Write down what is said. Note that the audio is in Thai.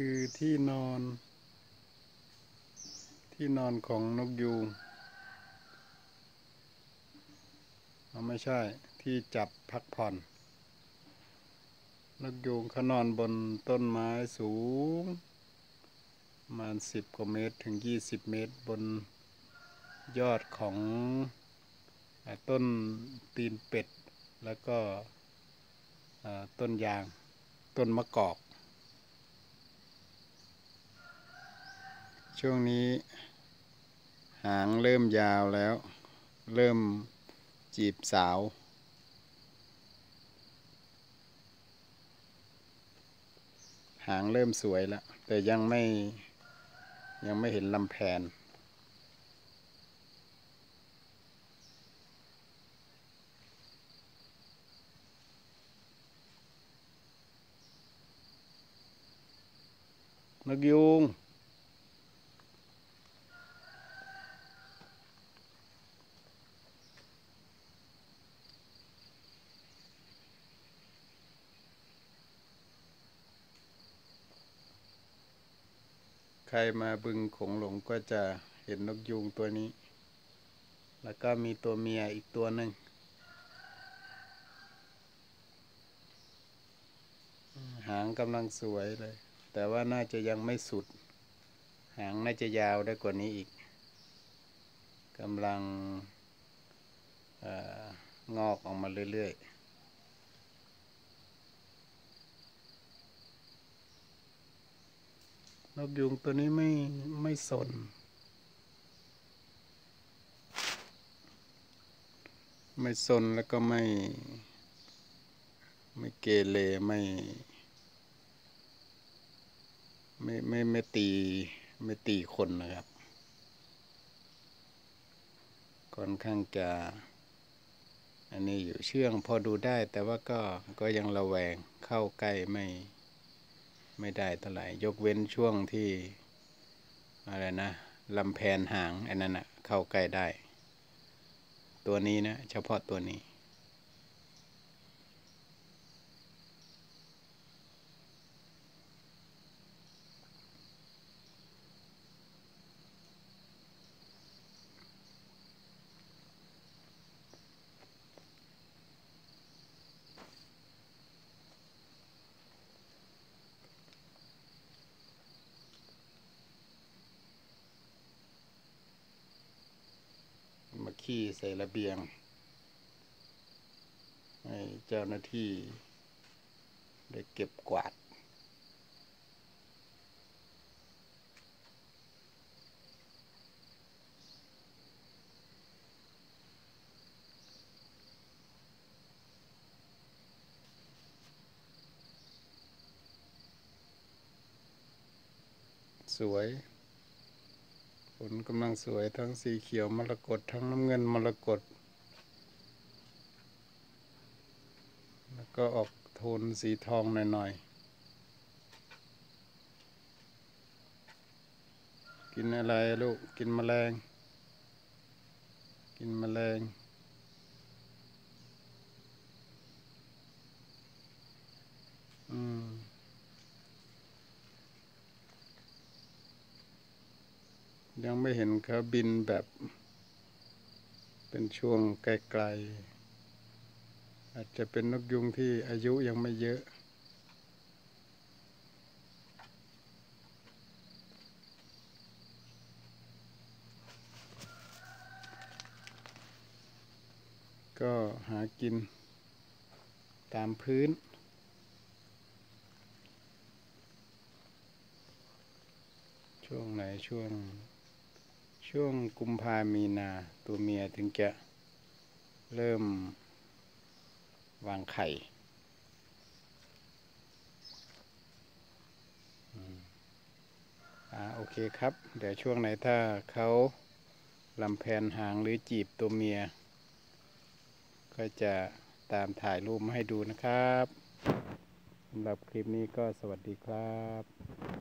คือที่นอน ที่นอนของนกยูงไม่ใช่ที่จับพักผ่อน นกยูงเขานอนบนต้นไม้สูงประมาณสิบกว่าเมตรถึงยี่สิบเมตรบนยอดของต้นตีนเป็ด แล้วก็ต้นยาง ต้นมะกอก ช่วงนี้ หางเริ่มยาวแล้ว เริ่มจีบสาว หางเริ่มสวยแล้ว แต่ยังไม่ยังไม่เห็นลำแพนนกยุง ใครมาบึงขงหลงก็จะเห็นนกยุงตัวนี้ แล้วก็มีตัวเมียอีกตัวหนึ่งหางกำลังสวยเลย แต่ว่าน่าจะยังไม่สุด หางน่าจะยาวได้กว่านี้อีกกำลังงอกออกมาเรื่อย ๆ นกยุงตัวนี้ไม่ไม่สน ไม่สนแล้วก็ไม่ ไม่เกเรไม่ไม่ไม่ไม่ตีไม่ตีคนนะครับค่อนข้างจะ อันนี้อยู่เชื่องพอดูได้แต่ว่าก็ก็ยังระแวงเข้าใกล้ไม่ ไม่ได้เท่าไหร่ ยกเว้นช่วงที่อะไรนะลำแพนหางอันนั้นนะเข้าใกล้ได้ ตัวนี้นะ เฉพาะตัวนี้ ขี้ใส่ระเบียง ให้เจ้าหน้าที่ได้เก็บกวาด สวย ผลกำลังสวยทั้งสีเขียวมรกตทั้งน้ำเงินมรกตแล้วก็ออกโทนสีทองหน่อยๆ กินอะไรลูก กินแมลง กินแมลง ยังไม่เห็นเขาบินแบบ เป็นช่วงไกลๆ อาจจะเป็นนกยุงที่อายุยังไม่เยอะ ก็หากินตามพื้นช่วงไหนช่วง ช่วงกุมภามีนาตัวเมียถึงจะเริ่มวางไข่ อ่าโอเคครับ เดี๋ยวช่วงไหนถ้าเขาลำแพนหางหรือจีบตัวเมีย ก็จะตามถ่ายรูปมาให้ดูนะครับสำหรับคลิปนี้ก็สวัสดีครับ